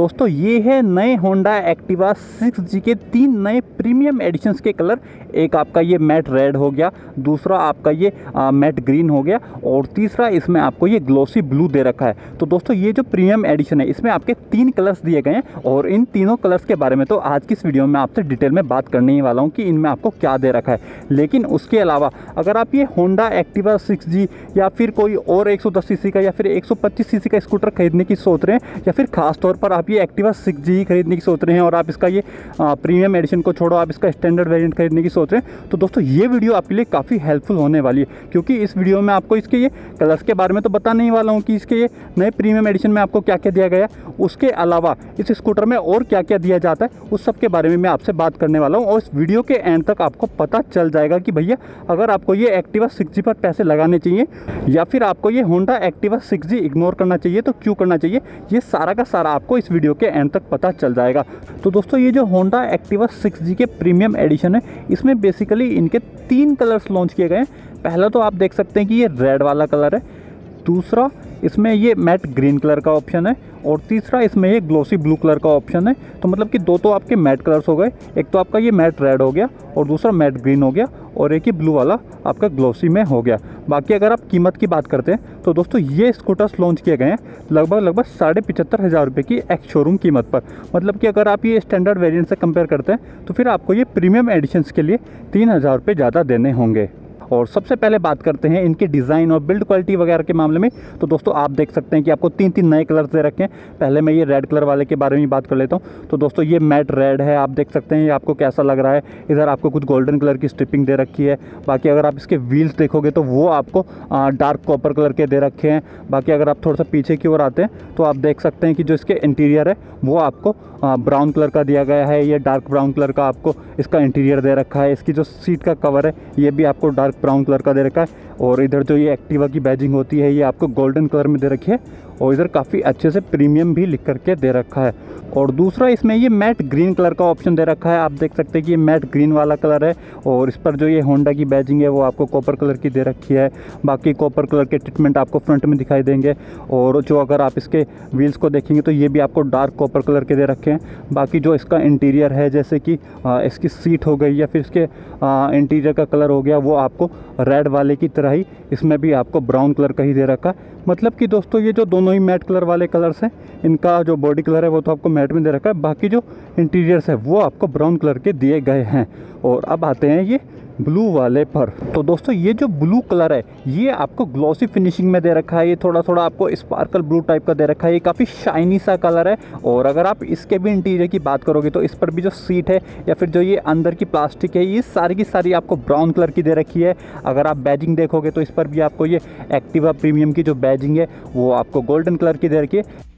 दोस्तों ये है नए होंडा एक्टिवा 6G के तीन नए प्रीमियम एडिशंस के कलर एक आपका ये मैट रेड हो गया दूसरा आपका ये आ, मैट ग्रीन हो गया और तीसरा इसमें आपको ये ग्लोसी ब्लू दे रखा है। तो दोस्तों ये जो प्रीमियम एडिशन है इसमें आपके तीन कलर्स दिए गए हैं और इन तीनों कलर्स के बारे में तो आज की इस वीडियो में आपसे डिटेल में बात करने ही वाला हूँ कि इनमें आपको क्या दे रखा है। लेकिन उसके अलावा अगर आप ये होंडा एक्टिवा सिक्स या फिर कोई और एक सीसी का या फिर एक सीसी का स्कूटर खरीदने की सोच रहे हैं या फिर खासतौर पर आप ये एक्टिवा सिक्स जी खरीदने की सोच रहे हैं और आप इसका ये प्रीमियम एडिशन को छोड़ो, आप इसका स्टैंडर्ड वेरिएंट खरीदने की सोच रहे हैं। तो दोस्तों, ये वीडियो आपके लिए काफ़ी हेल्पफुल होने वाली है, क्योंकि इस वीडियो में आपको इसके ये कलर्स के बारे में तो बताने ही वाला हूँ कि इसके ये नए प्रीमियम एडिशन में आपको क्या क्या दिया गया उसके अलावा इस स्कूटर में और क्या क्या दिया जाता है, उस सब के बारे में मैं आपसे बात करने वाला हूँ और इस वीडियो के एंड तक आपको पता चल जाएगा कि भैया, अगर आपको ये एक्टिवा सिक्स पर पैसे लगाने चाहिए, या फिर आपको ये होंडा एक्टिवा सिक्स इग्नोर करना चाहिए तो क्यों करना चाहिए? ये सारा का सारा आपको इस वीडियो के एंड तक पता चल जाएगा। तो दोस्तों, ये जो होंडा एक्टिवा सिक्स के प्रीमियम एडिशन है, इसमें बेसिकली इनके तीन कलर्स लॉन्च किए गए हैं। पहला तो आप देख सकते हैं कि ये रेड वाला कलर है। दूसरा, इसमें ये मैट ग्रीन कलर का ऑप्शन है और तीसरा, इसमें ये ग्लोसी ब्लू कलर का ऑप्शन है। तो मतलब कि दो तो आपके मैट कलर्स हो गए। एक तो आपका ये मैट रेड हो गया और दूसरा मैट ग्रीन हो गया और एक ही ब्लू वाला आपका ग्लोसी में हो गया। बाकी अगर आप कीमत की बात करते हैं तो दोस्तों ये स्कूटर्स लॉन्च किए गए हैं लगभग लगभग साढ़े पचहत्तर हज़ार रुपये की एक्स शोरूम कीमत पर। मतलब कि अगर आप ये स्टैंडर्ड वेरिएंट से कंपेयर करते हैं तो फिर आपको ये प्रीमियम एडिशंस के लिए तीन हज़ार रुपये ज़्यादा देने होंगे। और सबसे पहले बात करते हैं इनके डिज़ाइन और बिल्ड क्वालिटी वगैरह के मामले में। तो दोस्तों, आप देख सकते हैं कि आपको तीन तीन नए कलर्स दे रखे हैं। पहले मैं ये रेड कलर वाले के बारे में बात कर लेता हूँ। तो दोस्तों, ये मैट रेड है, आप देख सकते हैं ये आपको कैसा लग रहा है। इधर आपको कुछ गोल्डन कलर की स्ट्रिपिंग दे रखी है। बाकी अगर आप इसके व्हील्स देखोगे तो वो आपको डार्क कॉपर कलर के दे रखे हैं। बाकी अगर आप थोड़ा सा पीछे की ओर आते हैं तो आप देख सकते हैं कि जो इसके इंटीरियर है, वो आपको ब्राउन कलर का दिया गया है। ये डार्क ब्राउन कलर का आपको इसका इंटीरियर दे रखा है। इसकी जो सीट का कवर है, ये भी आपको डार्क ब्राउन कलर का दे रखा है। और इधर जो ये एक्टिवा की बैजिंग होती है, ये आपको गोल्डन कलर में दे रखी है और इधर काफ़ी अच्छे से प्रीमियम भी लिख करके दे रखा है। और दूसरा इसमें ये मैट ग्रीन कलर का ऑप्शन दे रखा है। आप देख सकते हैं कि ये मैट ग्रीन वाला कलर है और इस पर जो ये होंडा की बैजिंग है, वो आपको कॉपर कलर की दे रखी है। बाकी कॉपर कलर के ट्रीटमेंट आपको फ्रंट में दिखाई देंगे और जो अगर आप इसके व्हील्स को देखेंगे तो ये भी आपको डार्क कॉपर कलर के दे रखे हैं। बाकी जो इसका इंटीरियर है, जैसे कि इसकी सीट हो गई या फिर इसके इंटीरियर का कलर हो गया, वो आपको रेड वाले की तरह ही इसमें भी आपको ब्राउन कलर का ही दे रखा। मतलब कि दोस्तों, ये जो दोनों ही मैट कलर वाले कलर्स हैं, इनका जो बॉडी कलर है, वो तो आपको मैट में दे रखा है। बाकी जो इंटीरियर्स है, वो आपको ब्राउन कलर के दिए गए हैं। और अब आते हैं ये ब्लू वाले पर। तो दोस्तों, ये जो ब्लू कलर है, ये आपको ग्लॉसी फिनिशिंग में दे रखा है, ये थोड़ा थोड़ा आपको स्पार्कल ब्लू टाइप का दे रखा है, ये काफ़ी शाइनी सा कलर है। और अगर आप इसके भी इंटीरियर की बात करोगे तो इस पर भी जो सीट है, या फिर जो ये अंदर की प्लास्टिक है, ये सारी की सारी आपको ब्राउन कलर की दे रखी है। अगर आप बैजिंग देखोगे तो इस पर भी आपको ये एक्टिवा प्रीमियम की जो बैजिंग है, वो आपको गोल्डन कलर की दे रखी है।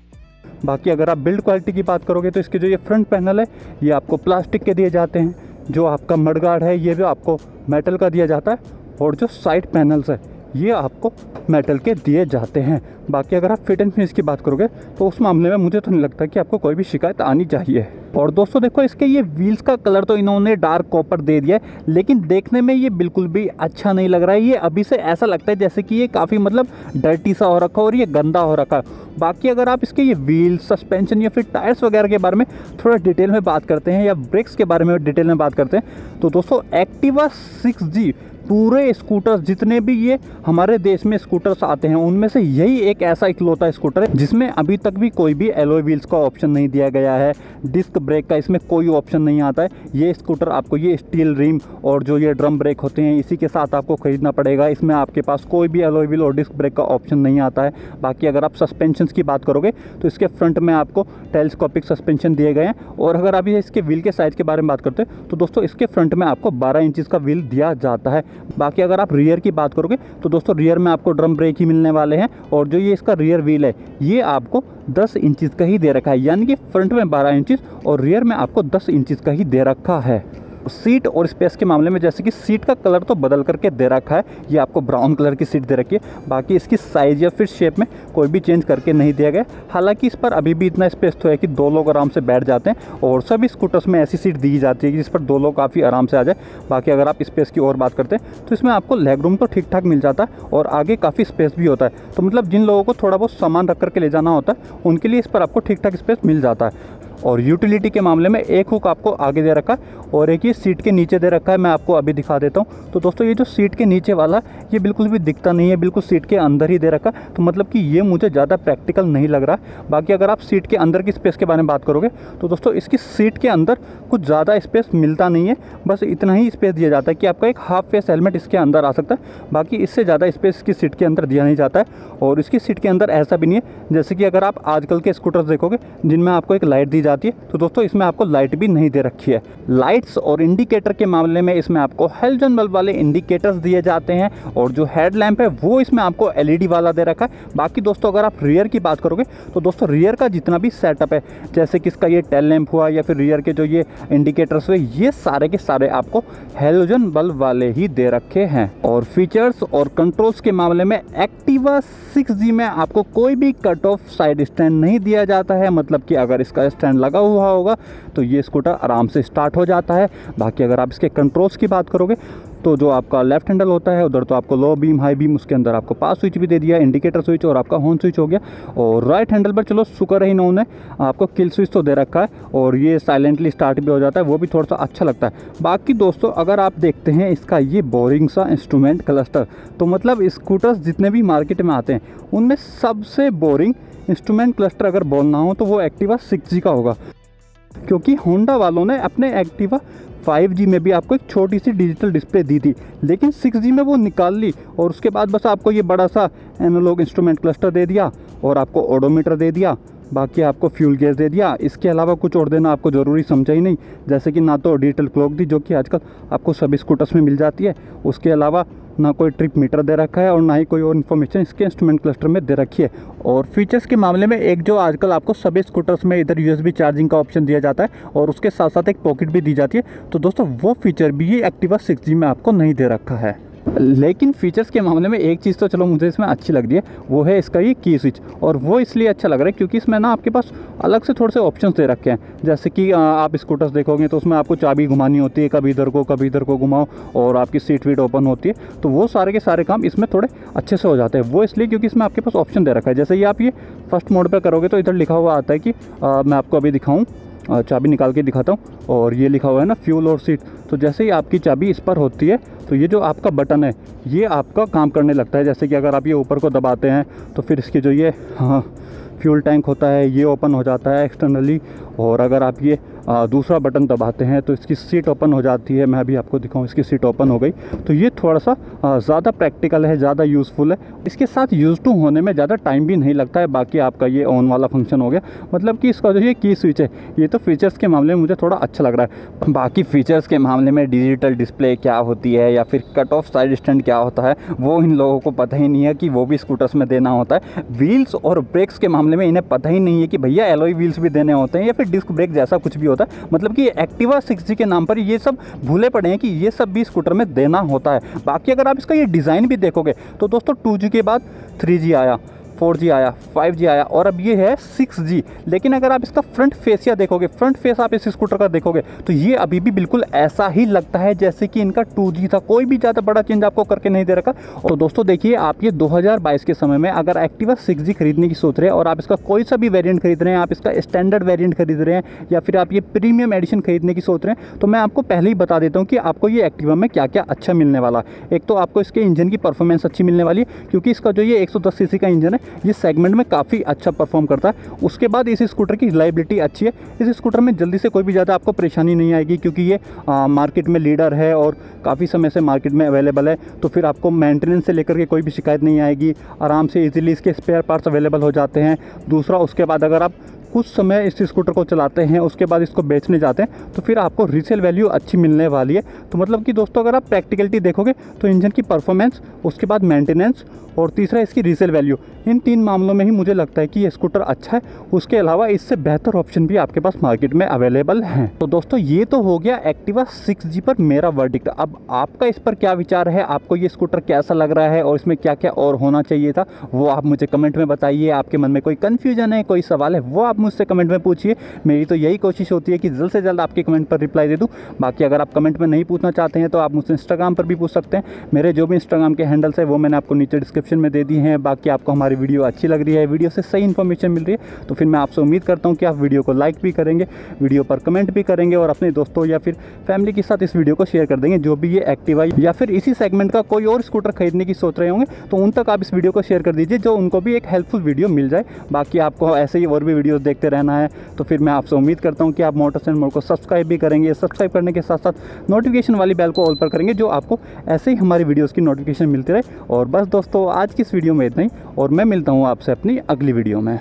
बाकी अगर आप बिल्ड क्वालिटी की बात करोगे तो इसके जो ये फ्रंट पैनल है, ये आपको प्लास्टिक के दिए जाते हैं। जो आपका मडगार्ड है, ये भी आपको मेटल का दिया जाता है और जो साइड पैनल्स है ये आपको मेटल के दिए जाते हैं। बाकी अगर आप फिट एंड फिनिश की बात करोगे तो उस मामले में मुझे तो नहीं लगता कि आपको कोई भी शिकायत आनी चाहिए। और दोस्तों देखो, इसके ये व्हील्स का कलर तो इन्होंने डार्क कॉपर दे दिया है, लेकिन देखने में ये बिल्कुल भी अच्छा नहीं लग रहा है। ये अभी से ऐसा लगता है जैसे कि ये काफ़ी मतलब डर्टी सा हो रखा है और ये गंदा हो रखा है। बाकी अगर आप इसके ये व्हील सस्पेंशन या फिर टायर्स वगैरह के बारे में थोड़ा डिटेल में बात करते हैं या ब्रेक्स के बारे में डिटेल में बात करते हैं तो दोस्तों एक्टिवा सिक्स पूरे स्कूटर्स, जितने भी ये हमारे देश में स्कूटर्स आते हैं, उनमें से यही एक ऐसा इकलौता स्कूटर है, जिसमें अभी तक भी कोई भी एलोई व्हील्स का ऑप्शन नहीं दिया गया है डिस्क ब्रेक का इसमें कोई ऑप्शन नहीं आता है। ये स्कूटर आपको, ये स्टील रिम और जो ये ड्रम ब्रेक होते हैं, इसी के साथ आपको ख़रीदना पड़ेगा। इसमें आपके पास कोई भी एलोई व्हील और डिस्क ब्रेक का ऑप्शन नहीं आता है। बाकी अगर आप सस्पेंशन की बात करोगे तो इसके फ्रंट में आपको टेलीस्कोपिक सस्पेंशन दिए गए हैं। और अगर आप इसके व्हील के साइज़ के बारे में बात करते हैं तो दोस्तों, इसके फ्रंट में आपको बारह इंचज़ का व्हील दिया जाता है। बाकी अगर आप रियर की बात करोगे तो दोस्तों रियर में आपको ड्रम ब्रेक ही मिलने वाले हैं और जो ये इसका रियर व्हील है, ये आपको 10 इंचज़ का ही दे रखा है। यानी कि फ्रंट में 12 इंचज़ और रियर में आपको 10 इंचज़ का ही दे रखा है। सीट और स्पेस के मामले में जैसे कि सीट का कलर तो बदल करके दे रखा है, ये आपको ब्राउन कलर की सीट दे रखी है। बाकी इसकी साइज़ या फिर शेप में कोई भी चेंज करके नहीं दिया गया। हालाँकि इस पर अभी भी इतना स्पेस तो है कि दो लोग आराम से बैठ जाते हैं और सभी स्कूटर्स में ऐसी सीट दी जाती है जिस पर दो लोग काफ़ी आराम से आ जाए। बाकी अगर आप स्पेस की और बात करते हैं तो इसमें आपको लेग रूम तो ठीक ठाक मिल जाता है और आगे काफ़ी स्पेस भी होता है। तो मतलब जिन लोगों को थोड़ा बहुत सामान रख करके ले जाना होता है, उनके लिए इस पर आपको ठीक ठाक स्पेस मिल जाता है। और यूटिलिटी के मामले में एक हुक आपको आगे दे रखा है और एक ये सीट के नीचे दे रखा है, मैं आपको अभी दिखा देता हूँ। तो दोस्तों, ये जो सीट के नीचे वाला, ये बिल्कुल भी दिखता नहीं है, बिल्कुल सीट के अंदर ही दे रखा तो मतलब कि ये मुझे ज़्यादा प्रैक्टिकल नहीं लग रहा बाकी अगर आप सीट के अंदर की स्पेस के बारे में बात करोगे तो दोस्तों, इसकी सीट के अंदर कुछ ज़्यादा स्पेस मिलता नहीं है। बस इतना ही स्पेस दिया जाता है कि आपका एक हाफ़ फेस हेलमेट इसके अंदर आ सकता है। बाकी इससे ज़्यादा स्पेस इसकी सीट के अंदर दिया नहीं जाता है। और इसकी सीट के अंदर ऐसा भी नहीं है, जैसे कि अगर आप आजकल के स्कूटर्स देखोगे, जिनमें आपको एक लाइट दी जाती है। तो दोस्तों, इसमें आपको लाइट भी नहीं दे रखी है। लाइट्स और इंडिकेटर के मामले में इसमें आपको हेलोजन बल्ब वाले इंडिकेटर्स दिए जाते हैं और जो हेड लैम्प है, वो इसमें आपको एलईडी वाला दे रखा है। बाकी दोस्तों, अगर आप रियर की बात करोगे तो दोस्तों रियर का जितना भी सेटअप है, जैसे कि इसका ये टेल लैम्प हुआ या फिर रियर के जो ये इंडिकेटर्स हुए, ये सारे के सारे आपको हेलोजन बल्ब वाले ही दे रखे हैं। और फीचर्स और कंट्रोल्स के मामले में एक्टिवा 6G में आपको कोई भी कट ऑफ़ साइड स्टैंड नहीं दिया जाता है। मतलब कि अगर इसका स्टैंड लगा हुआ होगा तो ये स्कूटर आराम से स्टार्ट हो जाता है। बाकी अगर आप इसके कंट्रोल्स की बात करोगे तो जो आपका लेफ़्ट हैंडल होता है, उधर तो आपको लो बीम हाई बीम उसके अंदर आपको पास स्विच भी दे दिया इंडिकेटर स्विच और आपका होन स्विच हो गया। और राइट हैंडल पर चलो, शुक्र है इन्होंने आपको किल स्विच तो दे रखा है और ये साइलेंटली स्टार्ट भी हो जाता है, वो भी थोड़ा सा अच्छा लगता है। बाकी दोस्तों, अगर आप देखते हैं इसका ये बोरिंग सा इंस्ट्रूमेंट क्लस्टर तो मतलब स्कूटर्स जितने भी मार्केट में आते हैं, उनमें सबसे बोरिंग इंस्ट्रूमेंट क्लस्टर अगर बोलना हो तो वो एक्टिवा सिक्स का होगा। क्योंकि होंडा वालों ने अपने एक्टिवा 5G में भी आपको एक छोटी सी डिजिटल डिस्प्ले दी थी। लेकिन 6G में वो निकाल ली और उसके बाद बस आपको ये बड़ा सा एनालॉग इंस्ट्रूमेंट क्लस्टर दे दिया और आपको ओडोमीटर दे दिया, बाकी आपको फ्यूल गैस दे दिया। इसके अलावा कुछ और देना आपको ज़रूरी समझा ही नहीं। जैसे कि ना तो डिजिटल क्लॉक दी, जो कि आजकल आपको सभी स्कूटर्स में मिल जाती है। उसके अलावा ना कोई ट्रिप मीटर दे रखा है और ना ही कोई और इन्फॉर्मेशन इसके इंस्ट्रूमेंट क्लस्टर में दे रखी है। और फीचर्स के मामले में एक जो आजकल आपको सभी स्कूटर्स में इधर यूएसबी चार्जिंग का ऑप्शन दिया जाता है और उसके साथ साथ एक पॉकेट भी दी जाती है। तो दोस्तों, वो फीचर भी ये एक्टिवा सिक्स में आपको नहीं दे रखा है। लेकिन फीचर्स के मामले में एक चीज़ तो चलो मुझे इसमें अच्छी लग रही है, वो है इसका ये की स्विच और वो इसलिए अच्छा लग रहा है क्योंकि इसमें ना आपके पास अलग से थोड़े से ऑप्शंस दे रखे हैं। जैसे कि आप स्कूटर्स देखोगे तो उसमें आपको चाबी घुमानी होती है, कभी इधर को, कभी इधर को घुमाओ और आपकी सीट वीट ओपन होती है। तो वो सारे के सारे काम इसमें थोड़े अच्छे से हो जाते हैं। वो इसलिए क्योंकि इसमें आपके पास ऑप्शन दे रखा है। जैसे ये आप ये फ़र्स्ट मोड पर करोगे तो इधर लिखा हुआ आता है कि मैं आपको अभी दिखाऊँ। चाबी निकाल के दिखाता हूँ और ये लिखा हुआ है ना फ्यूल और सीट तो जैसे ही आपकी चाबी इस पर होती है तो ये जो आपका बटन है, ये आपका काम करने लगता है। जैसे कि अगर आप ये ऊपर को दबाते हैं तो फिर इसकी जो ये हाँ फ्यूल टैंक होता है, ये ओपन हो जाता है एक्सटर्नली और अगर आप ये दूसरा बटन दबाते हैं तो इसकी सीट ओपन हो जाती है। मैं अभी आपको दिखाऊँ, इसकी सीट ओपन हो गई। तो ये थोड़ा सा ज़्यादा प्रैक्टिकल है, ज़्यादा यूज़फुल है। इसके साथ यूज़ टू होने में ज़्यादा टाइम भी नहीं लगता है, बाकी आपका ये ऑन वाला फ़ंक्शन हो गया। मतलब कि इसका जो ये की स्विच है, ये तो फीचर्स के मामले में मुझे थोड़ा अच्छा लग रहा है। बाकी फीचर्स के मामले में डिजिटल डिस्प्ले क्या होती है, या फिर कट ऑफ़ साइड स्टैंड क्या होता है, वो इन लोगों को पता ही नहीं है कि वो भी स्कूटर्स में देना होता है। व्हील्स और ब्रेक्स के मामले में इन्हें पता ही नहीं है कि भैया एलोई व्हील्स भी देने होते हैं, या फिर डिस्क ब्रेक जैसा कुछ भी होता है। मतलब कि एक्टिवा सिक्स के नाम पर ये सब भूले पड़े हैं कि ये सब भी स्कूटर में देना होता है। बाकी अगर आप इसका ये डिज़ाइन भी देखोगे तो दोस्तों टू के बाद थ्री आया। फोर जी आया, फाइव जी आया और अब ये है सिक्स जी। लेकिन अगर आप इसका फ्रंट फेसिया देखोगे, फ्रंट फेस आप इस स्कूटर का देखोगे तो ये अभी भी बिल्कुल ऐसा ही लगता है जैसे कि इनका टू जी था। कोई भी ज़्यादा बड़ा चेंज आपको करके नहीं दे रखा। तो दोस्तों देखिए, आप ये 2022 के समय में अगर एक्टिवा सिक्स जी खरीदने की सोच रहे हैं और आप इसका कोई सा भी वेरियंट खरीद रहे हैं, आप इसका स्टैंडर्ड वेरियंट खरीद रहे हैं या फिर आप ये प्रीमियम एडिशन खरीदने की सोच रहे हैं तो मैं आपको पहले ही बता देता हूँ कि आपको ये एक्टिवा में क्या क्या अच्छा मिलने वाला एक तो आपको इसके इंजन की परफॉर्मेंस अच्छी मिलने वाली है, क्योंकि इसका जो ये एक सीसी का इंजन है ये सेगमेंट में काफ़ी अच्छा परफॉर्म करता है। उसके बाद इस स्कूटर की रिलायबिलिटी अच्छी है। इस स्कूटर में जल्दी से कोई भी ज़्यादा आपको परेशानी नहीं आएगी क्योंकि ये आ, मार्केट में लीडर है और काफ़ी समय से मार्केट में अवेलेबल है। तो फिर आपको मेंटेनेंस से लेकर के कोई भी शिकायत नहीं आएगी। आराम से इजीली इसके स्पेयर पार्ट्स अवेलेबल हो जाते हैं। दूसरा उसके बाद अगर आप कुछ समय इस स्कूटर को चलाते हैं, उसके बाद इसको बेचने जाते हैं तो फिर आपको रीसेल वैल्यू अच्छी मिलने वाली है। तो मतलब कि दोस्तों, अगर आप प्रैक्टिकलिटी देखोगे तो इंजन की परफॉर्मेंस उसके बाद मेंटेनेंस और तीसरा इसकी रीसेल वैल्यू इन तीन मामलों में ही मुझे लगता है कि ये स्कूटर अच्छा है। उसके अलावा इससे बेहतर ऑप्शन भी आपके पास मार्केट में अवेलेबल हैं। तो दोस्तों, ये तो हो गया एक्टिवा सिक्स जी पर मेरा वर्डिक्ट अब आपका इस पर क्या विचार है? आपको ये स्कूटर कैसा लग रहा है? और इसमें क्या क्या और होना चाहिए था? वो आप मुझे कमेंट में बताइए। आपके मन में कोई कन्फ्यूज़न है, कोई सवाल है? वो आप मुझसे कमेंट में पूछिए। मेरी तो यही कोशिश होती है कि जल्द से जल्द आपके कमेंट पर रिप्लाई दे दूँ। बाकी अगर आप कमेंट में नहीं पूछना चाहते हैं तो आप मुझसे इंस्टाग्राम पर भी पूछ सकते हैं। मेरे जो भी इंस्टाग्राम के हैंडल्स है, वो मैंने आपको नीचे डिस्क्रिप्शन में दे दी हैं। बाकी आपको हमारी वीडियो अच्छी लग रही है, वीडियो से सही इन्फॉर्मेशन मिल रही है तो फिर मैं आपसे उम्मीद करता हूँ कि आप वीडियो को लाइक भी करेंगे, वीडियो पर कमेंट भी करेंगे और अपने दोस्तों या फिर फैमिली के साथ इस वीडियो को शेयर कर देंगे। जो भी ये एक्टिव एक्टिवा या फिर इसी सेगमेंट का कोई और स्कूटर खरीदने की सोच रहे होंगे तो उन तक आप इस वीडियो को शेयर कर दीजिए, जो उनको भी एक हेल्पफुल वीडियो मिल जाए। बाकी आपको ऐसे ही और भी वीडियो देखते रहना है। तो फिर मैं आपसे उम्मीद करता हूँ कि आप मोटर एंड मोड को सब्सक्राइब भी करेंगे। सब्सक्राइब करने के साथ साथ नोटिफिकेशन वाली बेल को ऑल पर करेंगे, जो आपको ऐसे ही हमारी वीडियोज़ की नोटिफिकेशन मिलती रहे। और बस दोस्तों, आज की इस वीडियो में इतना ही। और मैं मिलता हूँ आपसे अपनी अगली वीडियो में।